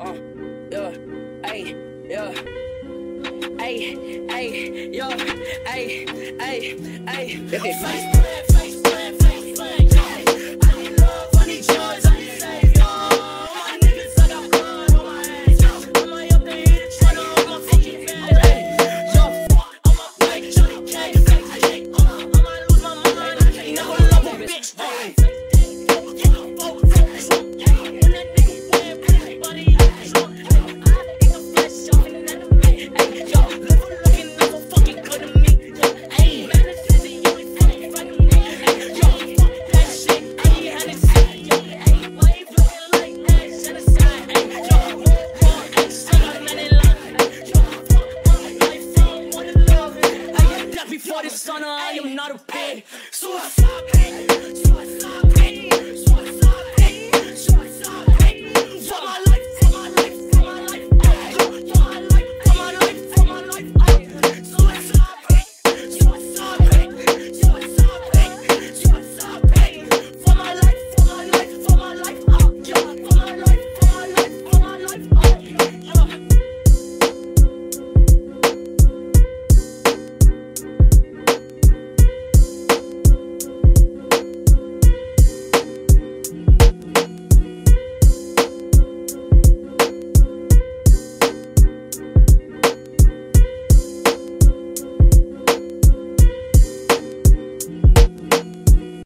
uh, yeah, ay, yeah. Ay, ay, yo, ay, ay, ay. for the sun, I am not a pig. So I stop, hey, so I